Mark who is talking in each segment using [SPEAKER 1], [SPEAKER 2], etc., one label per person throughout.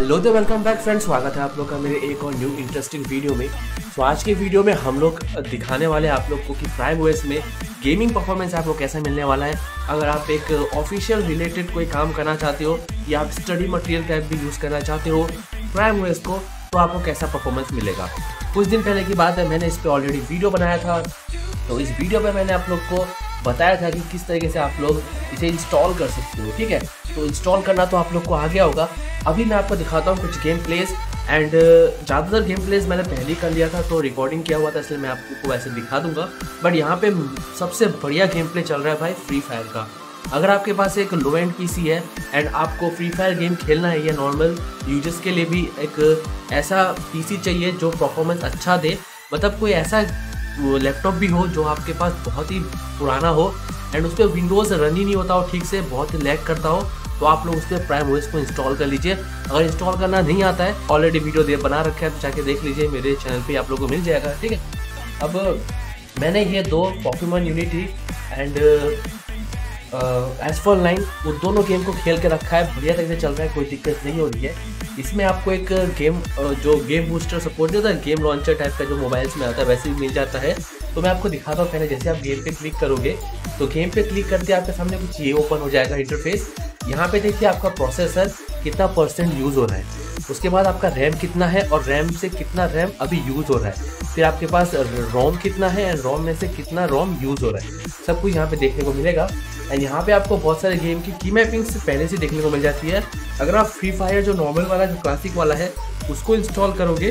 [SPEAKER 1] Hello तो welcome back friends स्वागत है आप लोग का मेरे एक और न्यू इंटरेस्टिंग वीडियो में। तो आज के वीडियो में हम लोग दिखाने वाले हैं आप लोग को कि प्राइम ओएस में गेमिंग परफॉर्मेंस आपको कैसा मिलने वाला है। अगर आप एक ऑफिशियल रिलेटेड कोई काम करना चाहते हो, या आप स्टडी मटेरियल का भी यूज़ करना चाहते हो प्राइम ओएस को तो आपको कैसा परफॉर्मेंस मिलेगा? कुछ दिन पहले की बात है, मैंने इस पर ऑलरेडी वीडियो बनाया था। तो इस वीडियो में मैंने आप लोग को बताया था कि किस तरीके से आप लोग इसे इंस्टॉल कर सकते हो, ठीक है? तो इंस्टॉल करना तो आप लोग को आ गया होगा। अभी मैं आपको दिखाता हूँ कुछ गेम प्लेस एंड ज़्यादातर गेम प्लेस मैंने पहले कर लिया था तो रिकॉर्डिंग किया हुआ था, इसलिए मैं आपको वैसे दिखा दूँगा। बट यहाँ पे सबसे बढ़िया गेम प्ले चल रहा है भाई फ्री फायर का। अगर आपके पास एक लो एंड पीसी है एंड आपको फ्री फायर गेम खेलना है, या नॉर्मल यूज़र्स के लिए भी एक ऐसा पीसी चाहिए जो परफॉर्मेंस अच्छा दे। मतलब कोई ऐसा लैपटॉप भी हो, जो आपके पास बहुत ही पुराना हो एंड उस पर विंडोज़ रन ही नहीं होता हो ठीक से, बहुत ही लैग करता हो तो आप लोग उस पर प्राइम ओएस को इंस्टॉल कर लीजिए। अगर इंस्टॉल करना नहीं आता है ऑलरेडी वीडियो दे बना रखा है तो जाके देख लीजिए, मेरे चैनल पे आप लोग को मिल जाएगा, ठीक है? अब, मैंने ये दो पॉक्यूमन यूनिटी एंड एसफॉल लाइन वो दोनों गेम को खेल के रखा है, बढ़िया तरीके से चल रहा है, कोई दिक्कत नहीं हो रही है। इसमें आपको एक गेम जो गेम बूस्टर सपोर्ट देता है गेम लॉन्चर टाइप का जो मोबाइल्स में आता है, वैसे भी मिल जाता है। तो मैं आपको दिखाता हूँ पहले, जैसे आप गेम पे क्लिक करोगे तो गेम पे क्लिक करते आपके सामने कुछ ये ओपन हो जाएगा इंटरफेस यहाँ पे देखिए आपका प्रोसेसर कितना परसेंट यूज़ हो रहा है। उसके बाद आपका रैम कितना है और रैम से कितना रैम अभी यूज़ हो रहा है। फिर आपके पास रोम कितना है एंड रोम में से कितना रोम यूज़ हो रहा है। सब कुछ यहाँ पे देखने को मिलेगा। एंड यहाँ पे आपको बहुत सारे गेम की की मैपिंग से पहले से देखने को मिल जाती है। अगर आप फ्री फायर जो नॉर्मल वाला, जो क्लासिक वाला है, उसको इंस्टॉल करोगे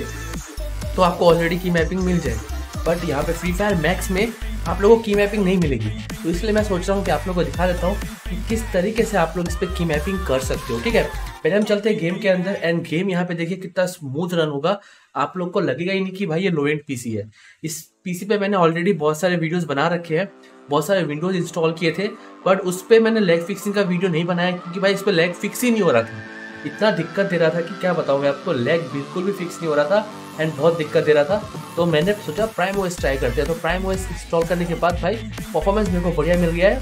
[SPEAKER 1] तो आपको ऑलरेडी की मैपिंग मिल जाएगी। बट यहाँ पे फ्री फायर मैक्स में आप लोगों को की मैपिंग नहीं मिलेगी। तो इसलिए मैं सोच रहा हूँ कि आप लोगों को दिखा देता हूँ कि किस तरीके से आप लोग इस पर की मैपिंग कर सकते हो, ठीक है? पहले हम चलते हैं गेम के अंदर एंड गेम यहाँ पे देखिए कितना स्मूथ रन होगा। आप लोग को लगेगा ही नहीं कि भाई ये लो एंड पीसी है। इस पीसी पे मैंने ऑलरेडी बहुत सारे वीडियोस बना रखे हैं, बहुत सारे विंडोज़ इंस्टॉल किए थे बट उस पर मैंने लेग फिक्सिंग का वीडियो नहीं बनाया, क्योंकि भाई इस पर लेग फिक्स ही नहीं हो रहा था। इतना दिक्कत दे रहा था कि क्या बताऊँ मैं आपको लेग बिल्कुल भी फिक्स नहीं हो रहा था एंड बहुत दिक्कत दे रहा था। तो मैंने सोचा प्राइम ओएस ट्राई करते हैं। तो प्राइम ओएस इंस्टॉल करने के बाद भाई परफॉर्मेंस मेरे को बढ़िया मिल गया है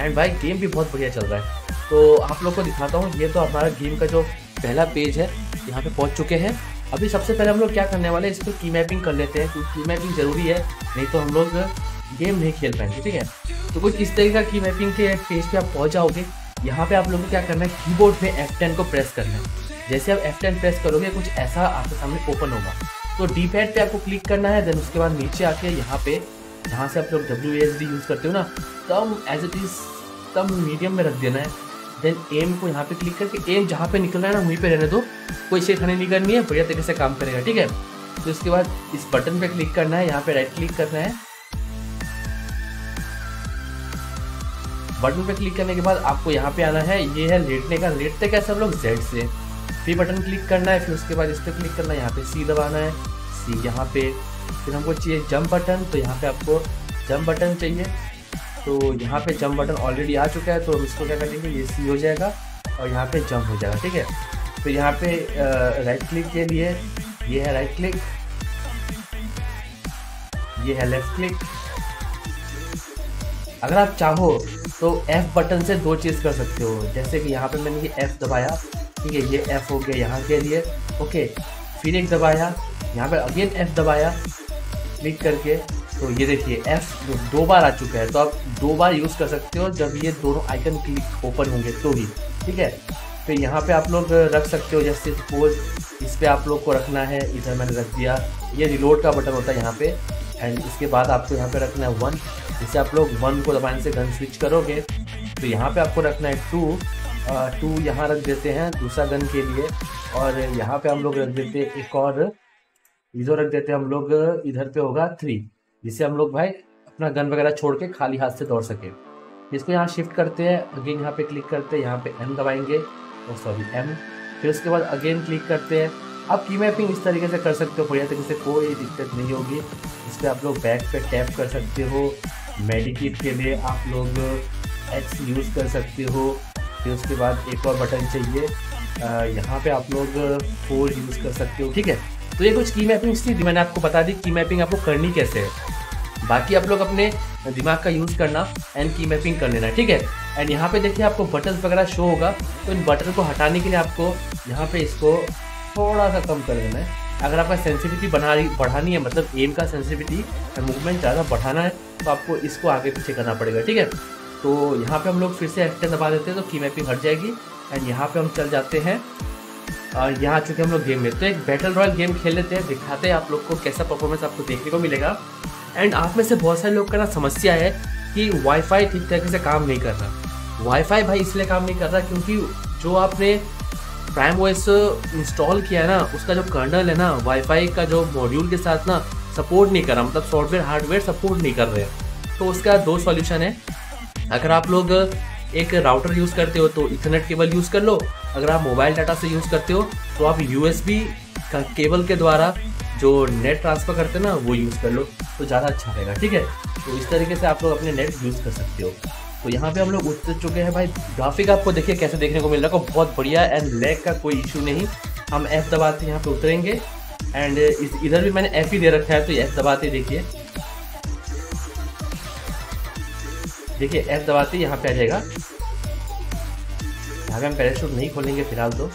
[SPEAKER 1] एंड भाई गेम भी बहुत बढ़िया चल रहा है। तो आप लोग को दिखाता हूँ, ये तो हमारा गेम का जो पहला पेज है, यहाँ पे पहुँच चुके हैं। अभी सबसे पहले हम लोग क्या करने वाले हैं इस पर की मैपिंग कर लेते हैं, क्योंकि की मैपिंग ज़रूरी है, नहीं तो हम लोग गेम नहीं खेल पाएँगे, ठीक है? तो कुछ इस तरीके का की मैपिंग के पेज पे आप पहुँच जाओगे। यहाँ पे आप लोगों को क्या करना है कीबोर्ड में F10 को प्रेस करना है। जैसे आप F10 प्रेस करोगे, कुछ ऐसा आपके सामने ओपन होगा। तो डी पैड पर आपको क्लिक करना है देन उसके बाद नीचे आके यहाँ पे, जहाँ से आप लोग डब्ल्यू यूज़ करते हो ना तब एज इट इज़ तब मीडियम में रख देना है। देन एम को यहाँ पे क्लिक करके एम जहाँ पे निकल रहा है ना, वहीं पे रहने दो। कोई छेड़खानी नहीं करनी है, बढ़िया तरीके से काम करेगा, ठीक है? तो इसके बाद इस बटन पे क्लिक करना है, यहाँ पे राइट क्लिक करना है। बटन पे क्लिक करने के बाद आपको यहाँ पे आना है, ये है लेटने का, लेटते कैसे हम लोग? जेड से। फिर बटन क्लिक करना है, फिर उसके बाद इस पर क्लिक करना है, यहाँ पे सी दबाना है सी यहाँ पे। फिर हमको चाहिए जंप बटन तो यहाँ पे आपको जंप बटन चाहिए। तो यहाँ पे जंप बटन ऑलरेडी आ चुका है तो हम इसको क्या करेंगे, ये सी हो जाएगा और यहाँ पे जंप हो जाएगा, ठीक है? तो यहाँ पे राइट क्लिक के लिए ये है राइट क्लिक ये है लेफ़्ट क्लिक अगर आप चाहो तो F बटन से दो चीज़ कर सकते हो, जैसे कि यहाँ पे मैंने ये F दबाया, ठीक है, ये F हो गया यहाँ के लिए, ओके, फिर एक दबाया, यहाँ पे अगेन F दबाया क्लिक करके तो ये देखिए, F दो बार आ चुका है तो आप दो बार यूज़ कर सकते हो जब ये दोनों आइकन क्लिक ओपन होंगे तो भी, ठीक है? तो यहाँ पे आप लोग रख सकते हो, जैसे सपोज़ इस पर आप लोग को रखना है, इधर मैंने रख दिया, ये रिलोड का बटन होता है यहाँ पे एंड इसके बाद आपको यहाँ पे रखना है वन जैसे आप लोग वन को दबाने से गन स्विच करोगे। तो यहाँ पे आपको रखना है टू टू यहाँ रख देते हैं, दूसरा गन के लिए, और यहाँ पे हम लोग रख देते हैं एक और, इधर रख देते हैं हम लोग, इधर पे होगा थ्री जिससे हम लोग भाई अपना गन वगैरह छोड़ के खाली हाथ से दौड़ सके। इसको यहाँ शिफ्ट करते हैं। अगेन यहाँ पे क्लिक करते हैं। यहाँ पे एम दबाएँगे। और सॉरी एम फिर उसके बाद अगेन क्लिक करते हैं। आप की मैपिंग इस तरीके से कर सकते हो। बढ़िया तरीके से कोई दिक्कत नहीं होगी। इस पर आप लोग बैक पे टैप कर सकते हो। मेडिकेट के लिए आप लोग एक्स यूज़ कर सकते हो। फिर उसके बाद एक और बटन चाहिए। यहाँ पे आप लोग फोर यूज़ कर सकते हो। ठीक है? तो ये कुछ की मैपिंग थी, मैंने आपको बता दी की मैपिंग आपको करनी कैसे है। बाकी आप लोग अपने दिमाग का यूज़ करना एंड की मैपिंग कर लेना, ठीक है? एंड यहाँ पे देखिए आपको बटन वगैरह शो होगा तो इन बटन को हटाने के लिए आपको यहाँ पे इसको थोड़ा सा कम कर देना है। अगर आपका सेंसिटिविटी बना बढ़ानी है मतलब एम का सेंसिटिविटी मूवमेंट ज़्यादा बढ़ाना है तो आपको इसको आगे पीछे करना पड़ेगा, ठीक है? तो यहाँ पे हम लोग फिर से एक्टर दबा देते हैं तो की मैपिंग हट जाएगी। एंड यहाँ पे हम चल जाते हैं और यहाँ चुके हम लोग गेम में तो एक बैटल रॉयल गेम खेल लेते हैं, दिखाते हैं आप लोग को कैसा परफॉर्मेंस आपको देखने को मिलेगा। एंड आप में से बहुत सारे लोग का ना समस्या है कि वाईफाई ठीक तरीके से काम नहीं कर रहा। वाईफाई भाई इसलिए काम नहीं कर रहा क्योंकि जो आपने प्राइम वॉइस इंस्टॉल किया है ना, उसका जो कर्नल है ना वाईफाई का जो मॉड्यूल के साथ ना सपोर्ट नहीं कर रहा मतलब सॉफ्टवेयर हार्डवेयर सपोर्ट नहीं कर रहे तो उसका दो सॉल्यूशन है। अगर आप लोग एक राउटर यूज़ करते हो तो इथरनेट केबल यूज़ कर लो अगर आप मोबाइल डाटा से यूज़ करते हो तो आप यूएसबी का केबल के द्वारा जो नेट ट्रांसफ़र करते हैं ना, वो यूज़ कर लो तो ज़्यादा अच्छा रहेगा, ठीक है? तो इस तरीके से आप लोग अपने नेट यूज़ कर सकते हो। तो यहाँ पे हम लोग उतर चुके हैं भाई। ग्राफिक आपको देखिए कैसे देखने को मिल रहा है। बहुत बढ़िया एंड लैग का कोई इशू नहीं। हम ऐप दबाते यहाँ पे उतरेंगे। एंड इस, इधर भी मैंने ऐप ही दे रखा है तो ऐप दबाते देखिए। देखिए एफ़ दबाते यहाँ पे आ जाएगा। पे हम पैराशूट नहीं खोलेंगे फ़िलहाल तो।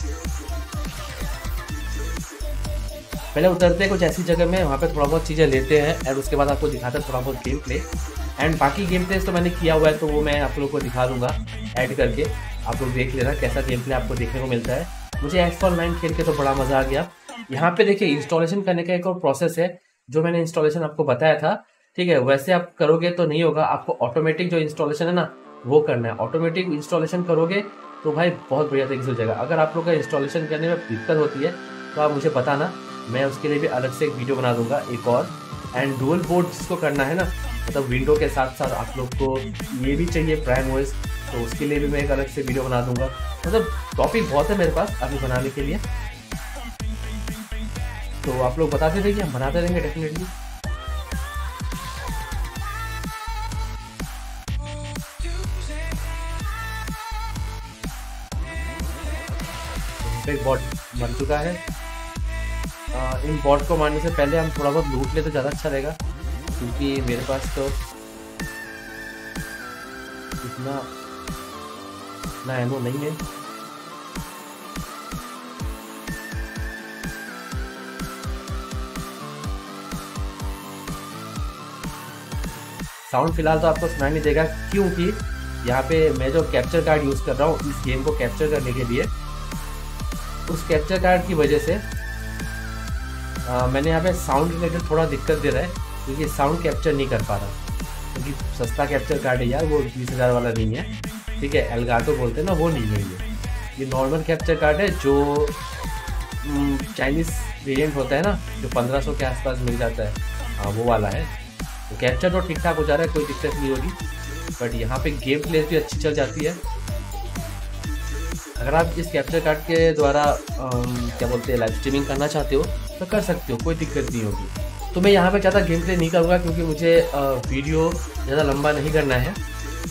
[SPEAKER 1] पहले उतरते हैं कुछ ऐसी जगह में, वहाँ पे थोड़ा बहुत चीज़ें लेते हैं और उसके बाद आपको दिखाते हैं थोड़ा बहुत गेम प्ले एंड बाकी गेम प्ले तो मैंने किया हुआ है तो वो मैं आप लोगों को दिखा दूँगा ऐड करके। आप लोग देख लेना कैसा गेम प्ले आपको देखने को मिलता है। मुझे एक्स फॉर नाइन खेल के तो बड़ा मज़ा आ गया। यहाँ पे देखिए इंस्टॉलेशन करने का एक और प्रोसेस है, जो मैंने इंस्टॉलेशन आपको बताया था। ठीक है, वैसे आप करोगे तो नहीं होगा, आपको ऑटोमेटिक जो इंस्टॉलेशन है ना, वो करना है। ऑटोमेटिक इंस्टॉलेशन करोगे तो भाई बहुत बढ़िया तरीके से हो जाएगा। अगर आप लोग का इंस्टॉलेशन करने में दिक्कत होती है तो आप मुझे बताना, मैं उसके लिए भी अलग से एक वीडियो बना दूँगा, एक और। एंड डुअल बोर्ड जिसको करना है ना मतलब विंडो के साथ साथ आप लोग को ये भी चाहिए प्राइम ओएस तो उसके लिए भी मैं एक अलग से वीडियो बना दूँगा। मतलब टॉपिक बहुत है मेरे पास अभी बनाने के लिए। तो आप लोग बताते रहिए, हम बनाते रहेंगे डेफिनेटली एक बॉट बन चुका है। आ, इन बॉट को मारने से पहले हम थोड़ा बहुत लूट ले तो ज़्यादा अच्छा रहेगा क्योंकि मेरे पास तो इतना इतना एमो नहीं है। साउंड फ़िलहाल तो आपको सुनाई नहीं देगा क्योंकि यहाँ पे मैं जो कैप्चर कार्ड यूज़ कर रहा हूँ इस गेम को कैप्चर करने के लिए उस कैप्चर कार्ड की वजह से आ, मैंने यहाँ पे साउंड रिलेटेड थोड़ा दिक्कत दे रहा है क्योंकि साउंड कैप्चर नहीं कर पा रहा। क्योंकि सस्ता कैप्चर कार्ड है यार वो बीस हज़ार वाला नहीं है। ठीक है एलगाटो बोलते हैं ना वो नहीं है ये। ये नॉर्मल कैप्चर कार्ड है जो चाइनीज़ वेरियंट होता है ना जो पंद्रह सौ के आसपास मिल जाता है। हाँ वो वाला है। तो कैप्चर तो ठीक ठाक हो जा रहा है कोई दिक्कत नहीं होगी। बट यहाँ पे गेम प्लेस भी अच्छी चल जाती है। अगर आप इस कैप्चर कार्ड के द्वारा क्या बोलते हैं लाइव स्ट्रीमिंग करना चाहते हो तो कर सकते हो, कोई दिक्कत नहीं होगी। तो मैं यहाँ पे ज़्यादा गेम प्ले नहीं करूँगा क्योंकि मुझे वीडियो ज़्यादा लंबा नहीं करना है।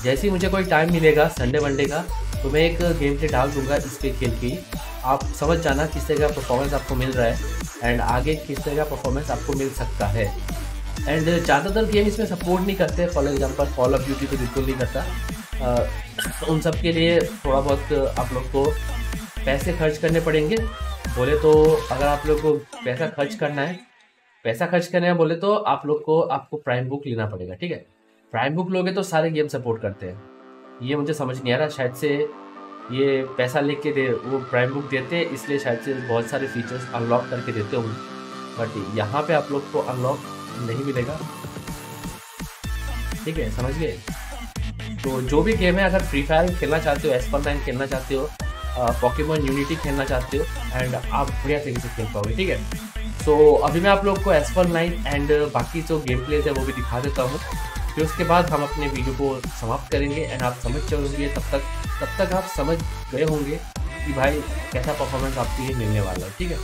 [SPEAKER 1] जैसे ही मुझे कोई टाइम मिलेगा संडे वनडे का तो मैं एक गेम प्ले डाल दूँगा इस पे खेल के आप समझ जाना किस तरह का परफॉर्मेंस आपको मिल रहा है एंड आगे किस तरह का परफॉर्मेंस आपको मिल सकता है। एंड ज़्यादातर गेम इसमें सपोर्ट नहीं करते for example call of duty तो बिल्कुल नहीं करता। आ, उन सब के लिए थोड़ा बहुत आप लोग को पैसे खर्च करने पड़ेंगे। बोले तो अगर आप लोग को पैसा खर्च करना है पैसा खर्च करना है बोले तो आप लोग को आपको प्राइम बुक लेना पड़ेगा ठीक है? प्राइम बुक लोगे तो सारे गेम सपोर्ट करते हैं। ये मुझे समझ नहीं आ रहा शायद से ये पैसा लेके दे वो प्राइम बुक देते हैं इसलिए शायद से बहुत सारे फीचर्स अनलॉक करके देते होंगे। बट यहाँ पे आप लोग को अनलॉक नहीं मिलेगा। ठीक है समझ गए? तो जो भी गेम है अगर फ्री फायर खेलना चाहते हो एस नाइन खेलना चाहते हो पॉकेमोन यूनिटी खेलना चाहते हो एंड आप बढ़िया तरीके से खेल पाओगे ठीक है? सो so, अभी मैं आप लोग को एस नाइन एंड बाकी जो गेम प्लेज है वो भी दिखा देता हूँ। फिर उसके बाद हम अपने वीडियो को समाप्त करेंगे एंड आप समझ चलोगे तब तक तब तक आप समझ गए होंगे कि भाई कैसा परफॉर्मेंस आपको ये मिलने वाला है ठीक है?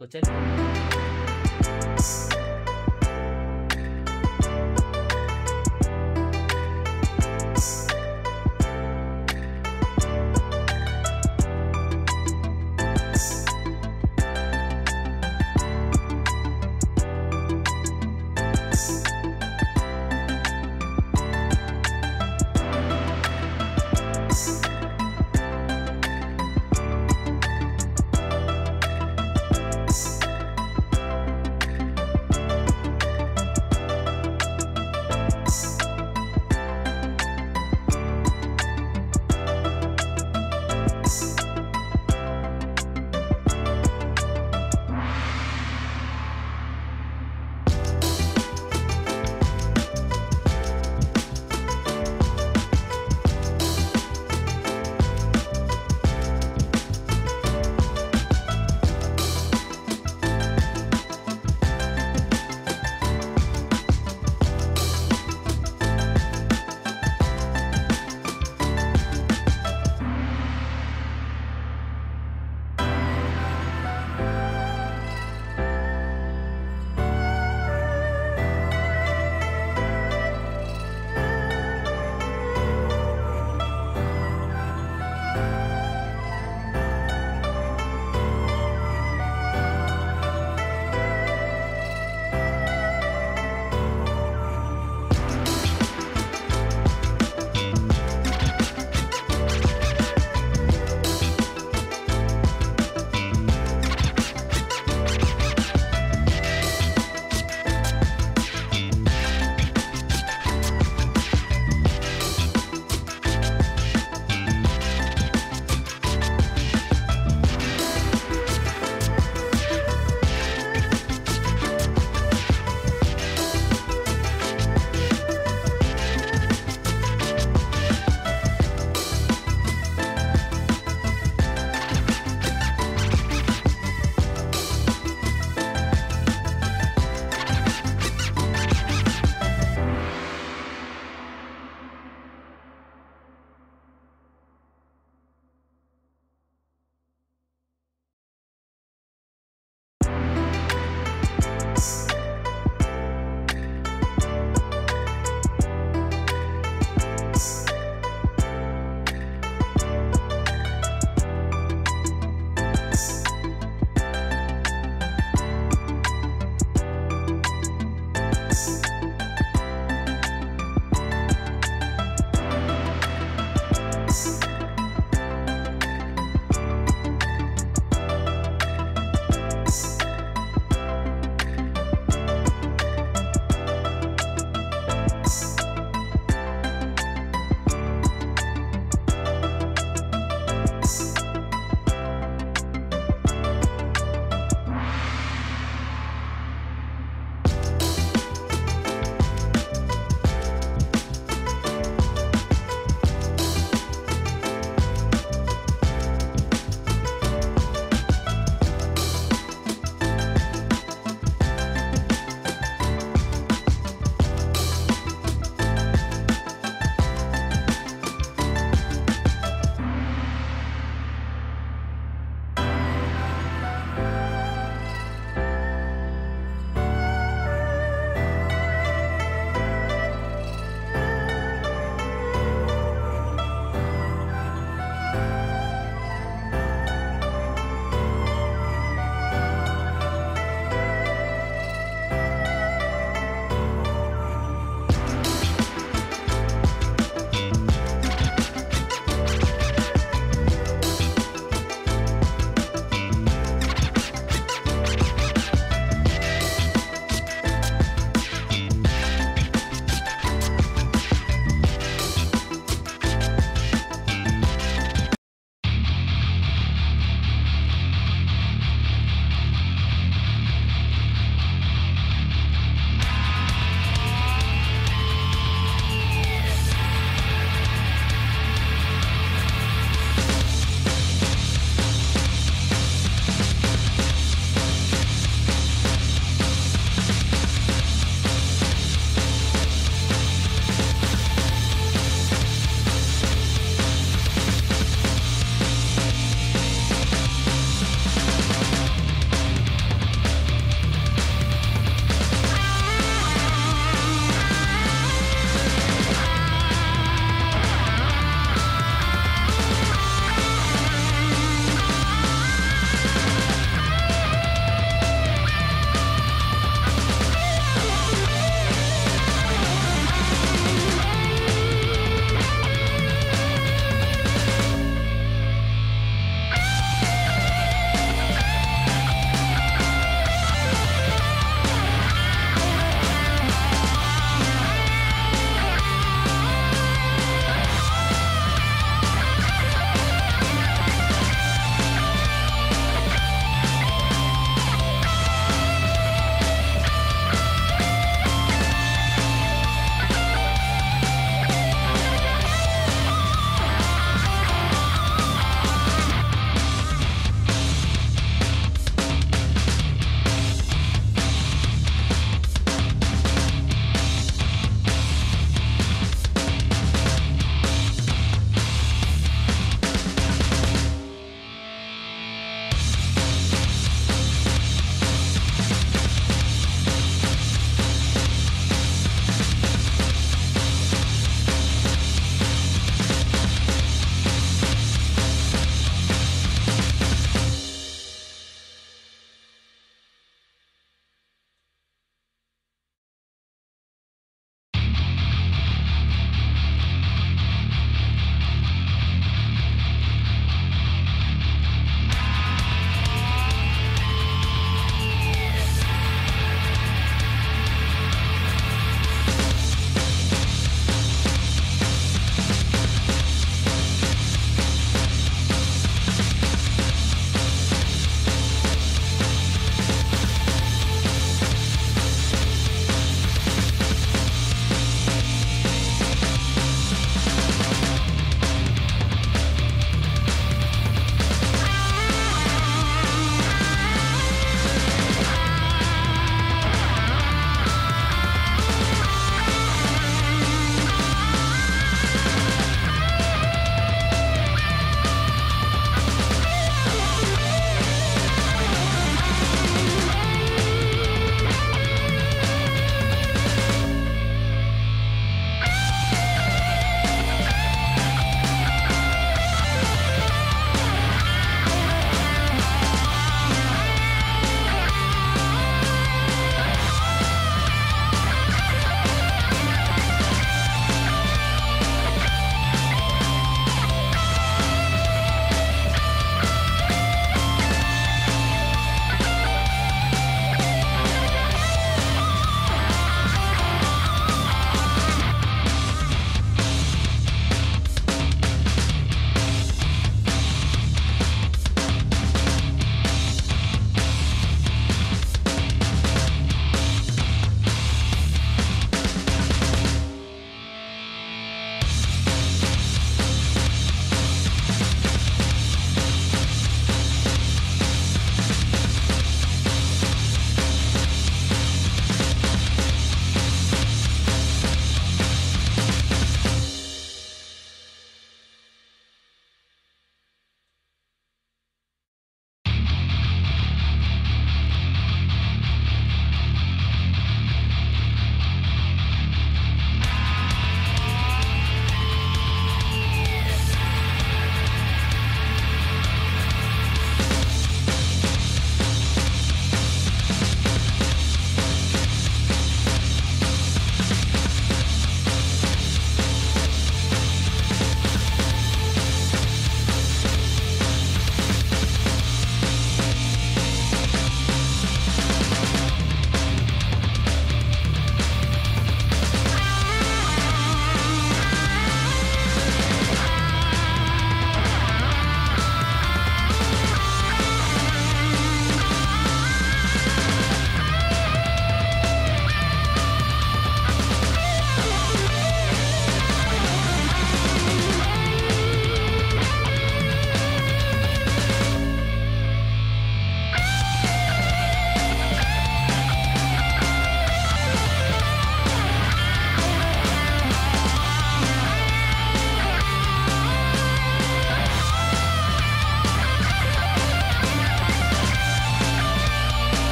[SPEAKER 1] तो चलिए।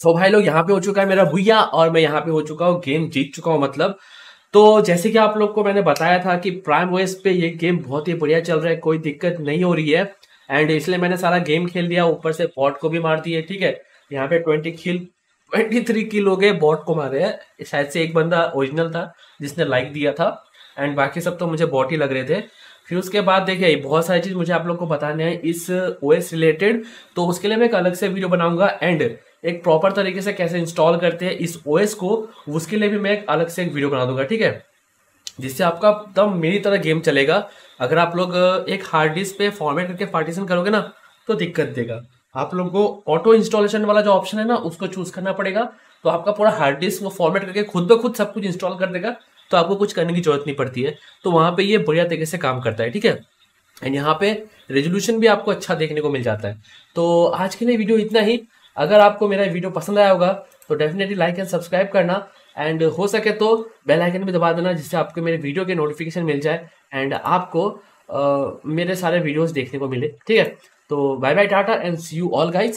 [SPEAKER 1] सो भाई लोग, यहाँ पे हो चुका है मेरा भैया और मैं यहाँ पे हो चुका हूँ गेम जीत चुका हूँ मतलब। तो जैसे कि आप लोग को मैंने बताया था कि प्राइम ओएस पे ये गेम बहुत ही बढ़िया चल रहा है, कोई दिक्कत नहीं हो रही है। एंड इसलिए मैंने सारा गेम खेल दिया, ऊपर से बॉट को भी मार दिए, ठीक है? यहाँ पे twenty kill twenty three kill हो गए बॉट को मारे हैं। शायद से एक बंदा ओरिजिनल था, जिसने लाइक दिया था। एंड बाकी सब तो मुझे बॉट ही लग रहे थे। फिर उसके बाद देखिए, बहुत सारी चीज़ मुझे आप लोग को बताने हैं। इस ओएस रिलेटेड तो उसके लिए मैं एक अलग से वीडियो बनाऊँगा। एंड एक प्रॉपर तरीके से कैसे इंस्टॉल करते हैं इस ओएस को, उसके लिए भी मैं एक अलग से एक वीडियो बना दूँगा, ठीक है? जिससे आपका एकदम मेरी तरह गेम चलेगा। अगर आप लोग एक हार्ड डिस्क पे फॉर्मेट करके पार्टीशन करोगे ना तो दिक्कत देगा। आप लोग को ऑटो इंस्टॉलेशन वाला जो ऑप्शन है ना, उसको चूज़ करना पड़ेगा। तो आपका पूरा हार्ड डिस्क वो फॉर्मेट करके खुद ब खुद सब कुछ इंस्टॉल कर देगा तो आपको कुछ करने की ज़रूरत नहीं पड़ती है। तो वहाँ पे ये बढ़िया तरीके से काम करता है, ठीक है? एंड यहाँ पे रेजोल्यूशन भी आपको अच्छा देखने को मिल जाता है। तो आज के लिए वीडियो इतना ही। अगर आपको मेरा वीडियो पसंद आया होगा तो डेफिनेटली लाइक एंड सब्सक्राइब करना। एंड हो सके तो बेल आइकन भी दबा देना जिससे आपको मेरे वीडियो के नोटिफिकेशन मिल जाए एंड आपको आ, मेरे सारे वीडियोस देखने को मिले। ठीक है? तो bye bye tata and see you all guys